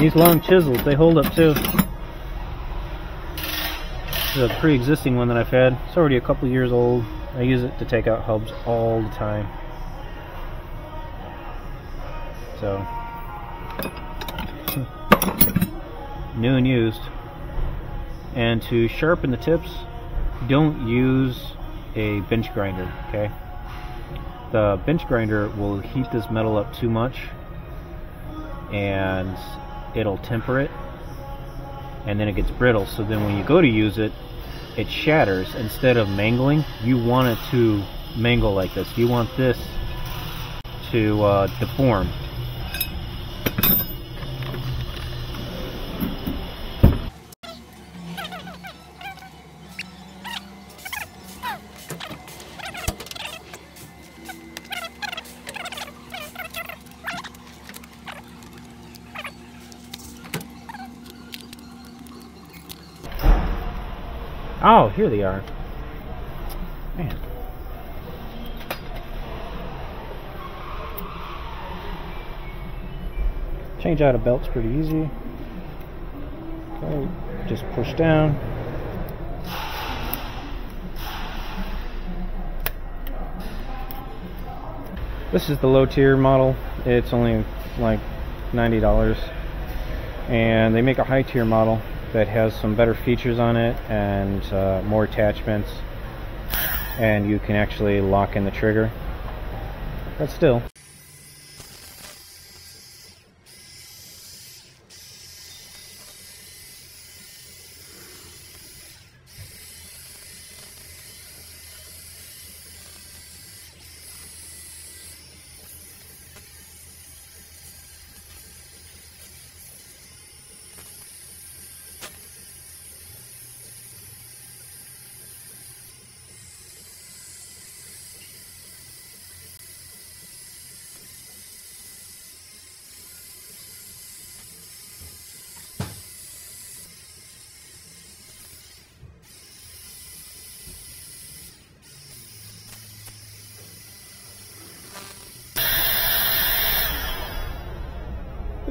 These long chisels, they hold up too. This is a pre-existing one that I've had. It's already a couple years old. I use it to take out hubs all the time. So, new and used. And to sharpen the tips, don't use a bench grinder, okay? The bench grinder will heat this metal up too much and it'll temper it and then it gets brittle. So then when you go to use it it shatters. Instead of mangling you want it to mangle like this. You want this to uh, deform Oh, here they are. Man. Change out a belt's pretty easy. Okay, just push down. This is the low tier model. It's only like $90. And they make a high tier model that has some better features on it and uh, more attachments and you can actually lock in the trigger. But still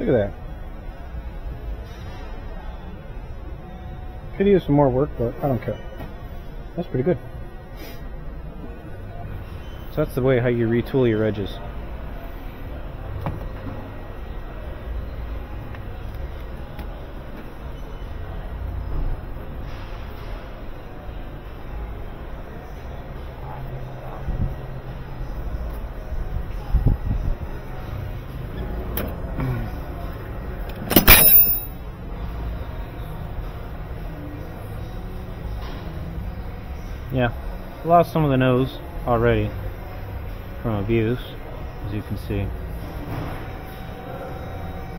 Look at that. Could use some more work, but I don't care. That's pretty good. So that's the way how you retool your edges. Yeah, lost some of the nose already from abuse, as you can see.